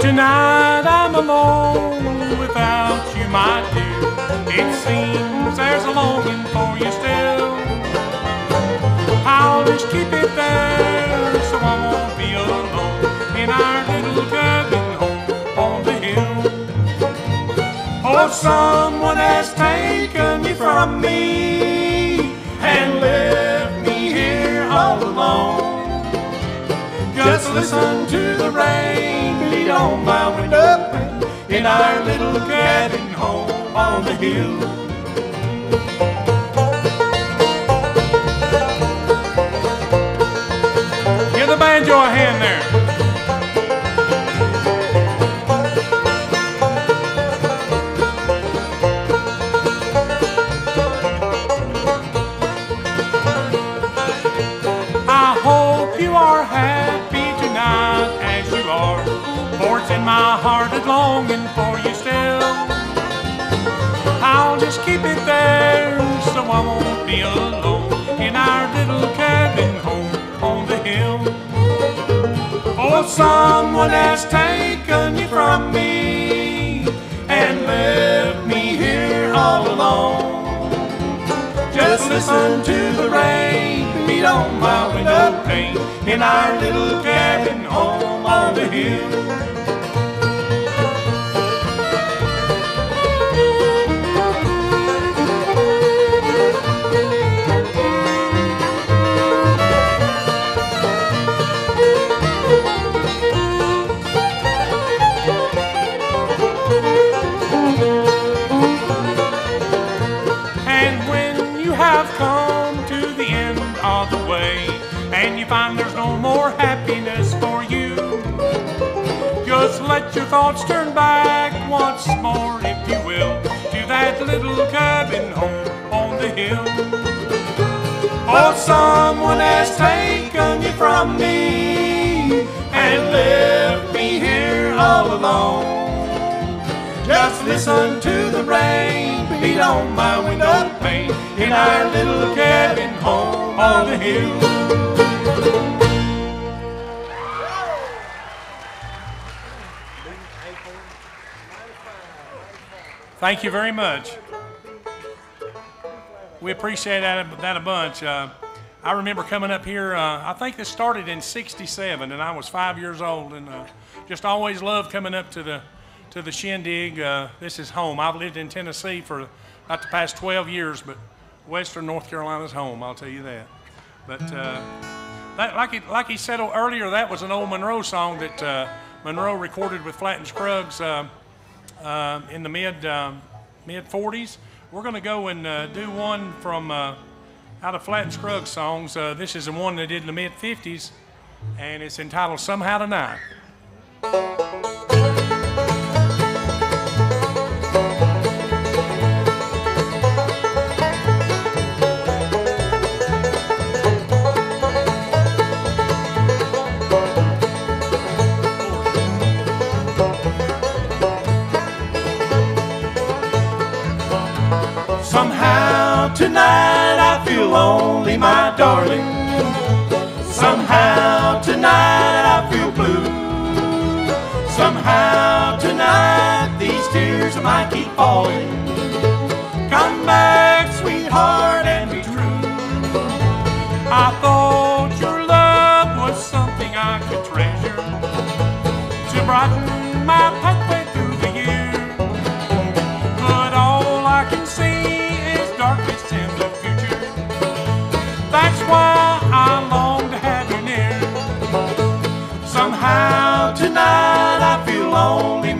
Tonight I'm alone without you, my dear. It seems there's a longing for you still. I'll just keep it there so I won't be alone in our little cabin home on the hill. Oh, someone has taken you from me and left me here all alone. Just listen to the rain beat on my window in our little cabin on the hill. Give the banjo a hand there. I hope you are happy tonight as you are, for it's in my heart a longing for you. I'll just keep it there so I won't be alone in our little cabin home on the hill. Oh, someone has taken you from me and left me here all alone. Just listen to the rain beat on my window pane in our little cabin home on the hill. And you find there's no more happiness for you, just let your thoughts turn back once more, if you will, to that little cabin home on the hill. Oh, someone has taken you from me and left me here all alone. Just listen to the rain beat on my window pane in our little cabin home on the hill. Thank you very much. We appreciate that, that a bunch. Uh, I remember coming up here, uh, I think this started in 67, and I was five years old, and uh, just always loved coming up to the, to the shindig. Uh, this is home. I've lived in Tennessee for about the past 12 years, but Western North Carolina's home, I'll tell you that. But uh, that, like, he, like he said earlier, that was an old Monroe song that uh, Monroe recorded with Flatt and Scruggs uh, in the mid uh, mid 40s. We're going to go and uh, do one from uh, out of Flatt and Scruggs songs. Uh, this is the one they did in the mid 50s, and it's entitled Somehow Tonight. Tonight I feel lonely, my darling. Somehow tonight I feel blue. Somehow tonight these tears might keep falling.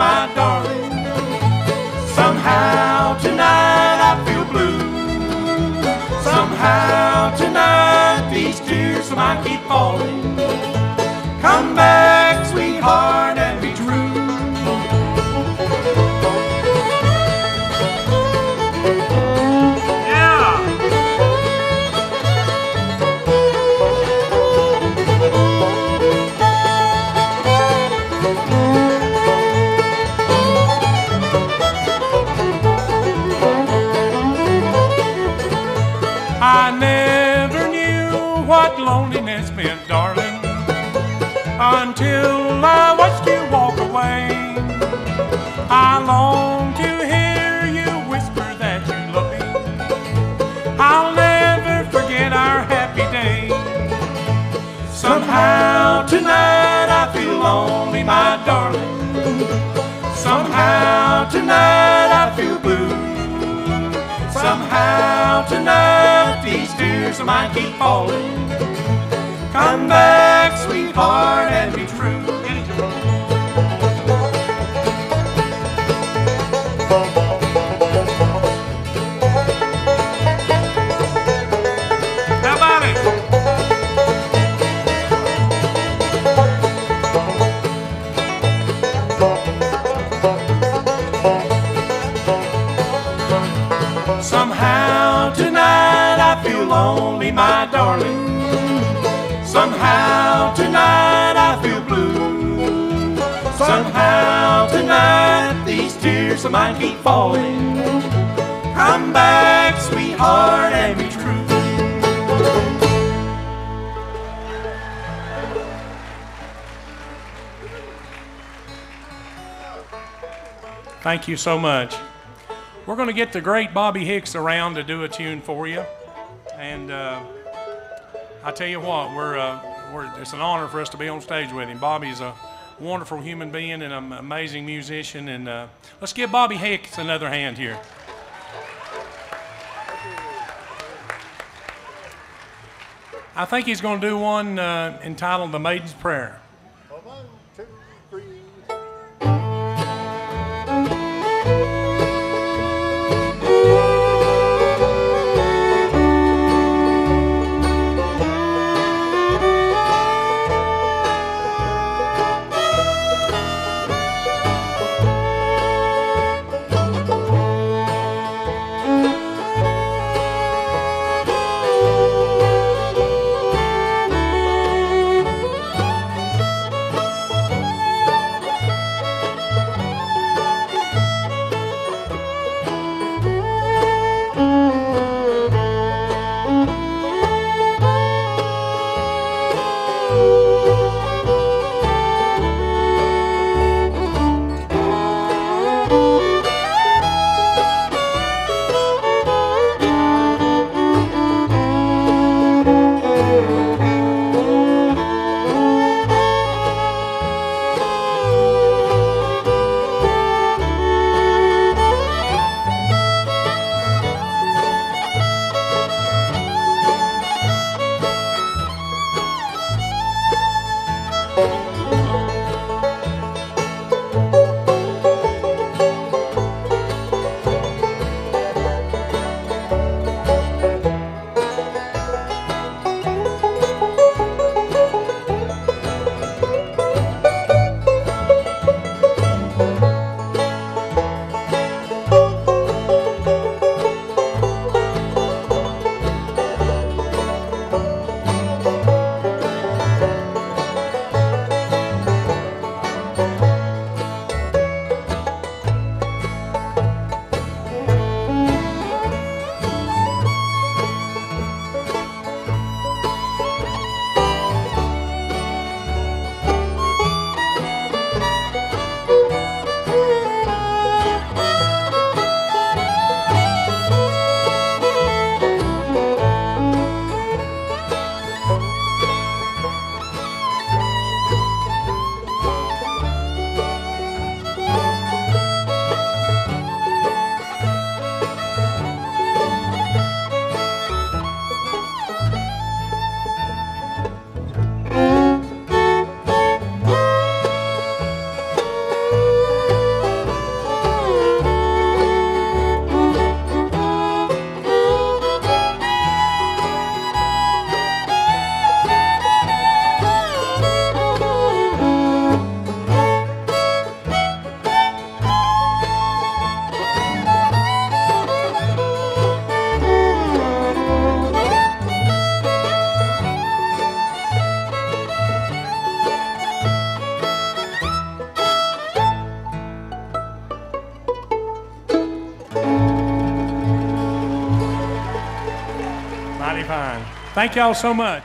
My darling. Somehow tonight I feel blue. Somehow tonight these tears might keep falling. Come back, sweetheart, I never knew what loneliness meant, darling, until I watched you walk away. I long to hear you whisper that you love me. I'll never forget our happy day. Somehow tonight I feel lonely, my darling. Somehow tonight I feel blue. Somehow tonight these tears of mine keep falling. Come back, sweetheart, and be Somehow tonight I feel lonely, my darling. Somehow tonight I feel blue. Somehow tonight these tears of mine keep falling. Come back, sweetheart, and be true. Thank you so much. We're going to get the great Bobby Hicks around to do a tune for you. And uh, I tell you what, we're, uh, we're, it's an honor for us to be on stage with him. Bobby's a wonderful human being and an amazing musician. And uh, let's give Bobby Hicks another hand here. I think he's going to do one uh, entitled The Maiden's Prayer. time. Thank y'all so much.